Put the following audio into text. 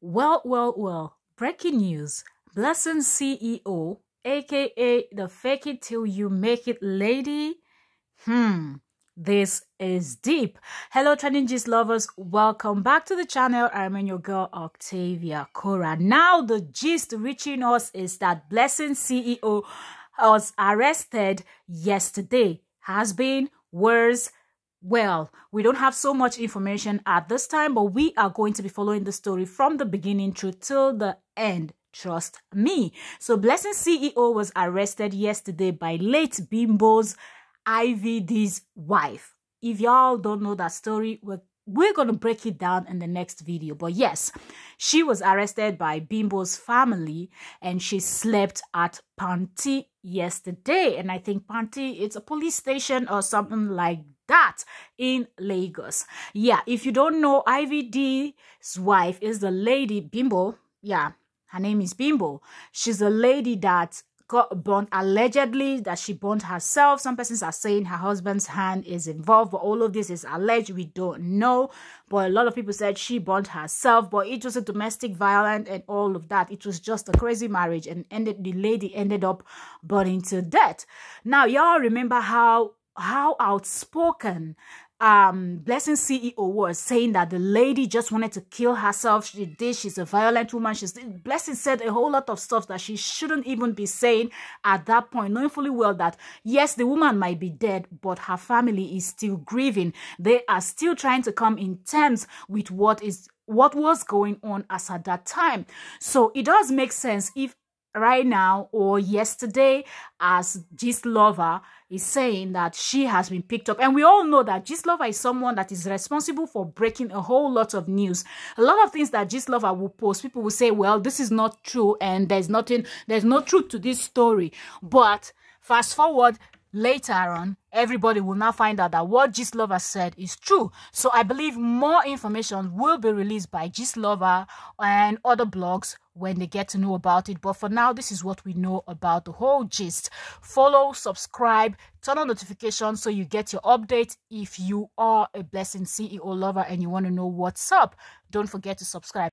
Well, well, well. Breaking news. Blessing CEO, aka the fake it till you make it lady. Hmm. This is deep. Hello, trending gist lovers. Welcome back to the channel. I'm your girl Octavia Kora. Now, the gist reaching us is that Blessing CEO was arrested yesterday. Has been worse well, we don't have so much information at this time, but we are going to be following the story from the beginning through till the end. Trust me. So, Blessing CEO was arrested yesterday by late Bimbo's IVD's wife. If y'all don't know that story, we're we're going to break it down in the next video. But yes, she was arrested by Bimbo's family and she slept at Panti yesterday. And I think Panti, it's a police station or something like that in Lagos. Yeah, if you don't know, IVD's wife is the lady Bimbo. Yeah, her name is Bimbo. She's a lady that got burnt allegedly that she burnt herself some persons are saying her husband's hand is involved but all of this is alleged we don't know but a lot of people said she burnt herself but it was a domestic violence and all of that it was just a crazy marriage and ended the lady ended up burning to death now y'all remember how how outspoken um blessing ceo was saying that the lady just wanted to kill herself. She did. She's a violent woman. She's blessing said a whole lot of stuff that she shouldn't even be saying at that point knowing fully well that yes the woman might be dead but her family is still grieving. They are still trying to come in terms with what is what was going on as at that time. So it does make sense if right now or yesterday as Gist Lover is saying that she has been picked up. And we all know that Gist Lover is someone that is responsible for breaking a whole lot of news. A lot of things that Gist Lover will post, people will say, well, this is not true and there's nothing, there's no truth to this story. But fast forward, later on, everybody will now find out that what Gist Lover said is true. So I believe more information will be released by Gist Lover and other blogs when they get to know about it. But for now, this is what we know about the whole gist. Follow, subscribe, turn on notifications so you get your updates if you are a Blessing CEO lover and you want to know what's up. Don't forget to subscribe.